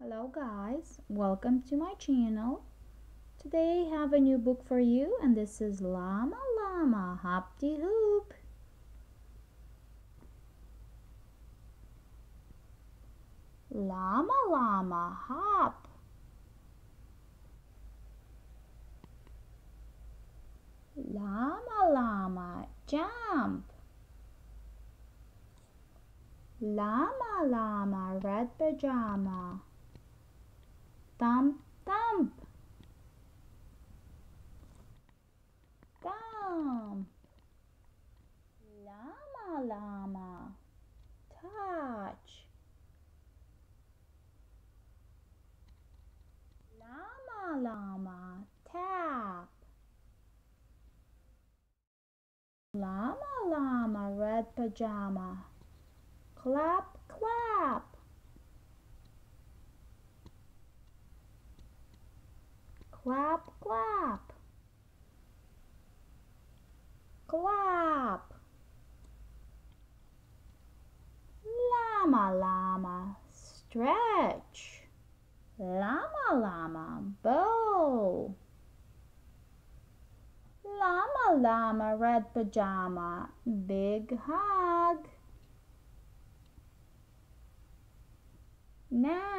Hello guys, welcome to my channel. Today I have a new book for you and this is Llama Llama Hoppity Hop. Llama Llama Hop. Llama Llama Jump. Llama Llama Red Pajama. Thump, thump. Thump. Llama, llama. Touch. Llama, llama. Tap. Llama, llama. Red pajama. Clap, clap. Clap, clap. Clap. Llama, llama, stretch. Llama, llama, bow. Llama, llama, red pajama, big hug. Now,